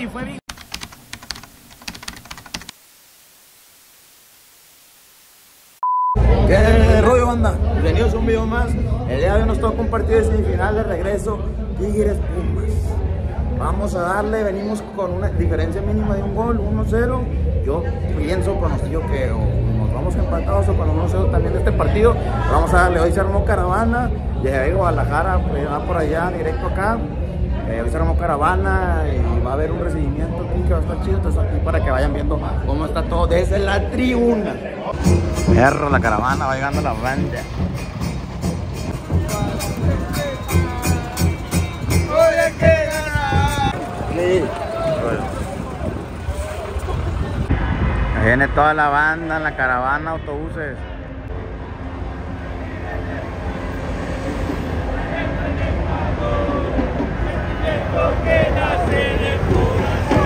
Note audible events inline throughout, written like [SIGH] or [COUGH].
y fue bien. ¿Qué rollo, banda? Bienvenidos a un video más. El día de hoy nos toca compartir el semifinal de regreso Tigres Pumas. Vamos a darle, venimos con una diferencia mínima de un gol, 1-0. Yo pienso, pronostico que nos vamos empatados o con 1-0 también de este partido. Vamos a darle, hoy se armó caravana, desde Guadalajara, pues, va por allá, directo acá. Eh, hoy armó caravana y va a haber un recibimiento aquí que va a estar chido. Entonces aquí para que vayan viendo cómo está todo desde la tribuna. Perro, la caravana, va llegando la banda. Sí. Ahí Viene toda la banda en la caravana, autobuses. Porque nace de coraje.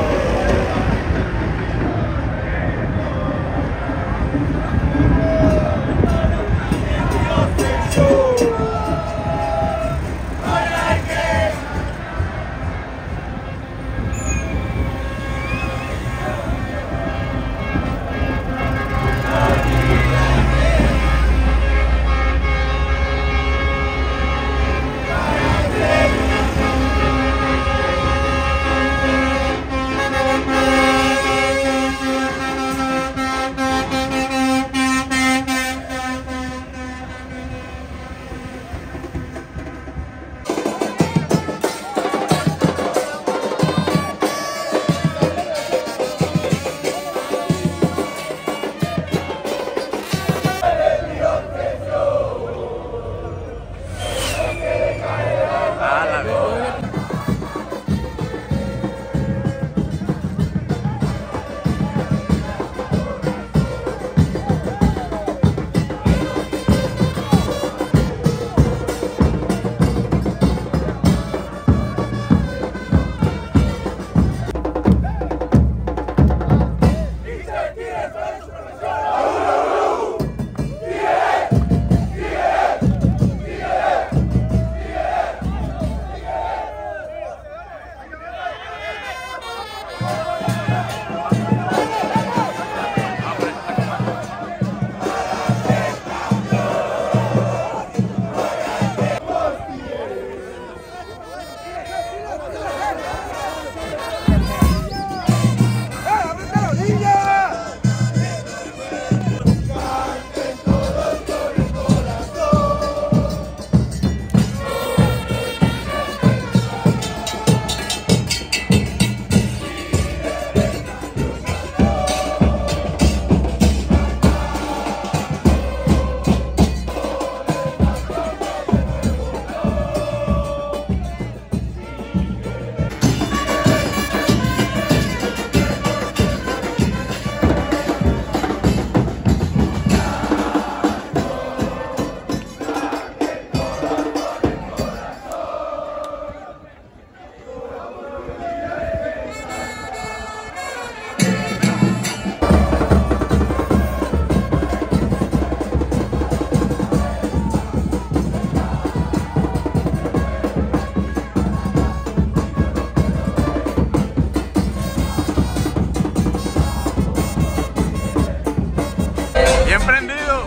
Bien prendido.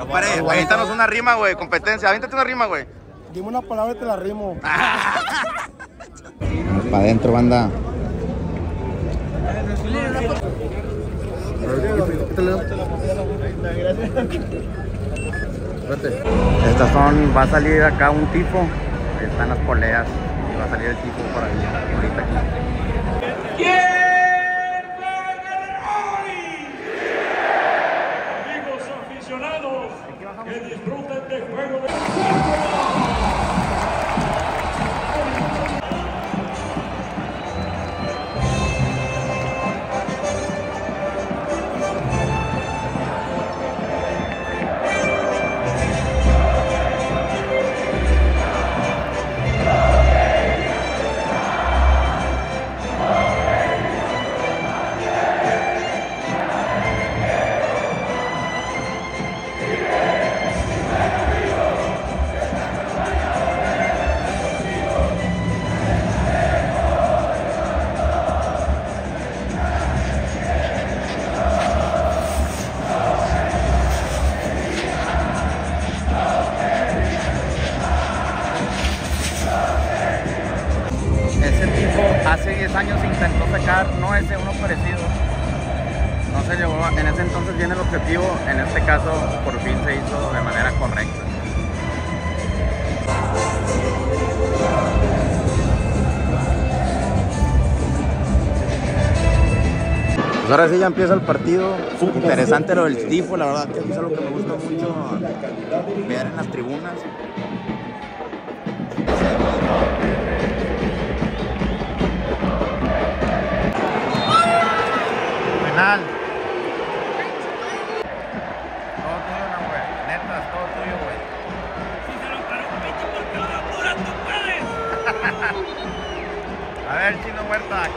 Compadre, aviéntanos una rima, güey, competencia. Aviéntate una rima, güey. Dime una palabra y te la rimo. [LAUGHS] Para adentro, banda. Estas son, va a salir acá un tifo. Ahí están las poleas. Y va a salir el tifo por ahí. Ahorita aquí. Objetivo, en este caso por fin se hizo de manera correcta. Pues ahora sí ya empieza el partido. Interesante lo del tifo, la verdad que es algo que me gusta mucho ver en las tribunas. Penal.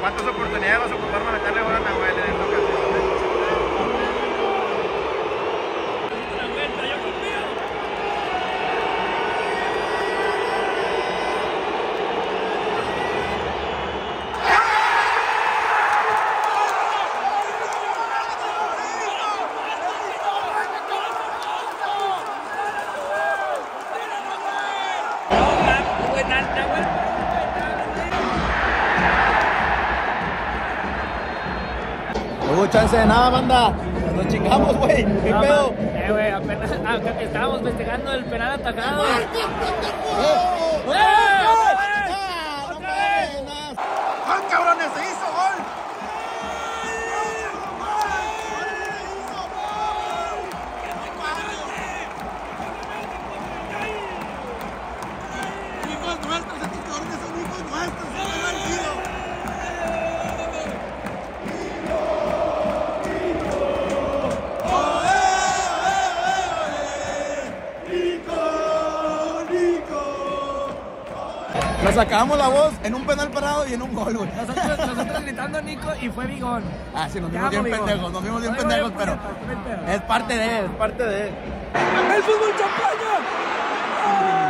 ¿Cuántas oportunidades vas a ocupar para meterle gol a Nahuel en esta ocasión? No hubo chance de nada, banda. Nos chingamos, güey. ¿Qué No, pedo? man, Eh, güey, apenas ah, estábamos festejando el penal atacado. ¡Juan La sacamos la voz en un penal parado y en un gol, güey. Nosotros, [LAUGHS] nosotros gritando Nico y fue Bigón. Ah, sí, nos vimos bien Bigón. pendejos, nos vimos bien pendejos, pero es parte de, es parte de. ¡El fútbol champaña! ¡Ay,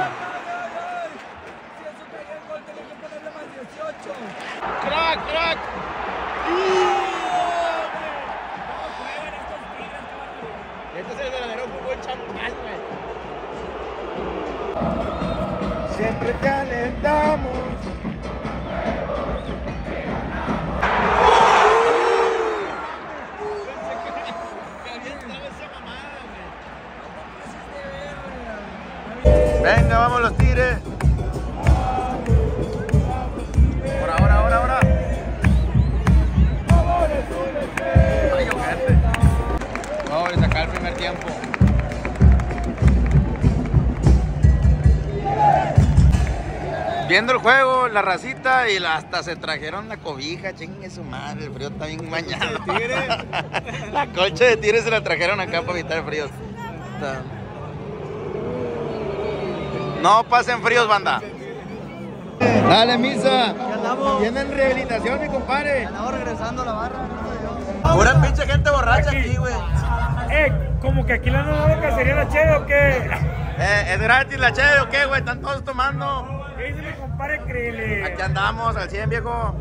Viendo el juego, la racita y la- hasta se trajeron la cobija, chingue su madre, el frío está bien bañado. la colcha de tigre [LAUGHS] se la trajeron acá para evitar el frío. Está- No pasen fríos, banda. Dale, misa. Viene en rehabilitación, mi compadre. Estamos regresando a la barra. Pura pinche gente borracha aquí, güey. Eh, como que aquí la nueva cacería la che o qué? Eh, ¿Es gratis la cheve o qué, güey? Están todos tomando. ¿Qué dice mi compadre Créele? Aquí andamos, al 100, viejo.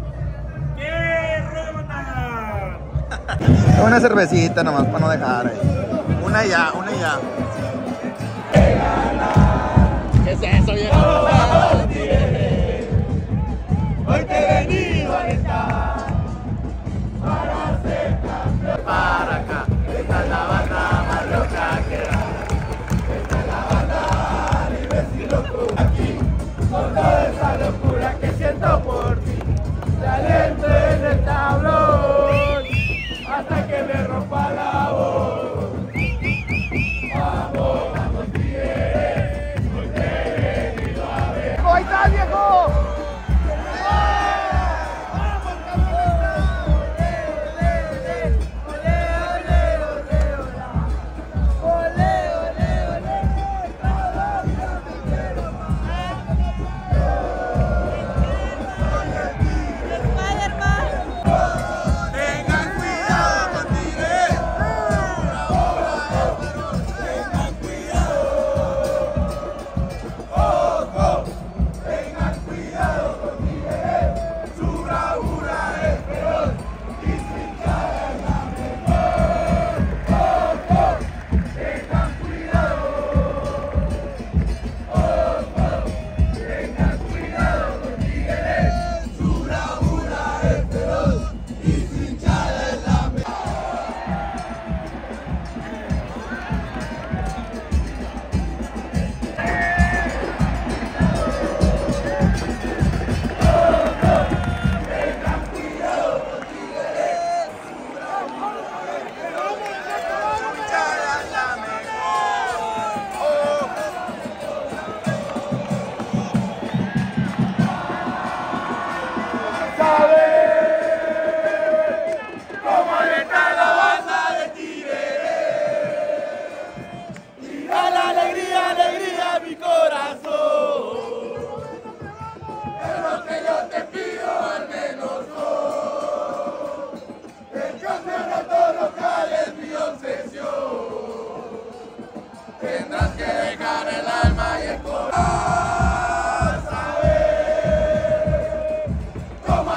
¡Qué romana! [LAUGHS] Una cervecita nomás para no dejar. eh. Una ya, una ya. ¿Qué es eso, viejo? Hoy te he Come on.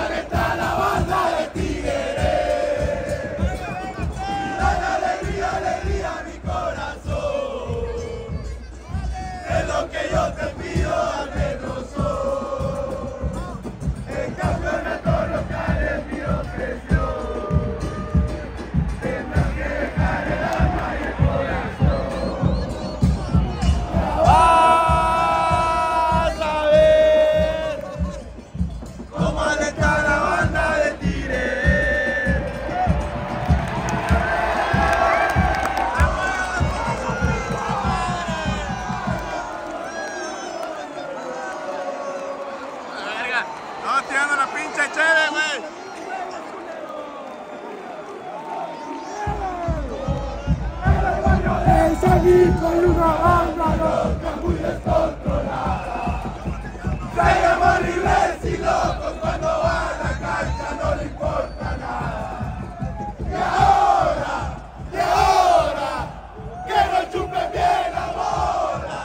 Aquí con una banda loca muy descontrolada. Caigamos libres y locos cuando va a la cancha, no le importa nada. Y ahora, y ahora, que nos chupen bien la bola.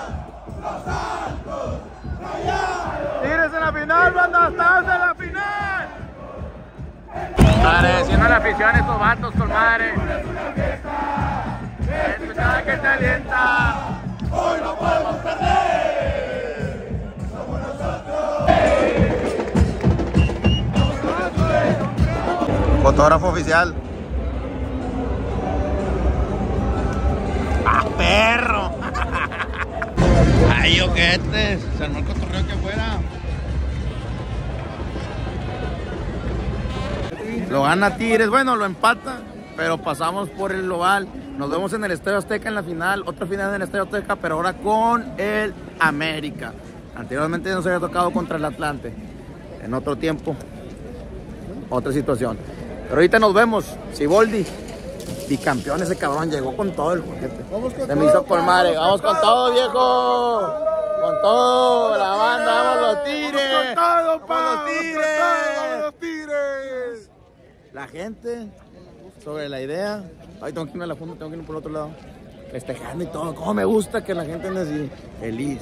Los santos, rayados. Tigres en la final, banda, estamos en la final. Agradeciendo a la afición estos vatos con madre. Esto cada que te alienta. Hoy no podemos perder. Somos nosotros. Fotógrafo oficial. ¡Ah, perro! ¡Ay, ojetes! Se armó el cotorreo aquí afuera. Lo gana Tigres, bueno, lo empata, pero pasamos por el global. Nos vemos en el Estadio Azteca en la final, otra final en el Estadio Azteca, pero ahora con el América. Anteriormente nos había tocado contra el Atlante. En otro tiempo, otra situación. Pero ahorita nos vemos. Siboldi, bicampeón ese cabrón, llegó con todo el juguete. Se me hizo con madre. Vamos con todo, viejo. Con todo, la banda, vamos los tigres. Con todo, Vamos pa, los tigres. vamos los tigres. La gente, sobre la idea. Ay, tengo que irme a la funda, tengo que irme por el otro lado. Festejando y todo. Cómo me gusta que la gente ande así, feliz.